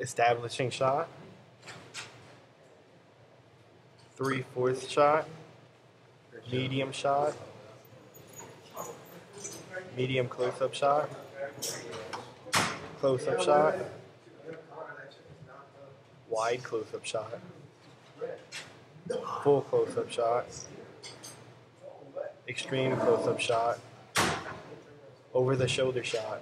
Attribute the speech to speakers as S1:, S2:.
S1: establishing shot, three fourths shot, medium shot, medium close up shot, close up shot, wide close up shot, full close up shot, extreme close up shot, over the shoulder shot.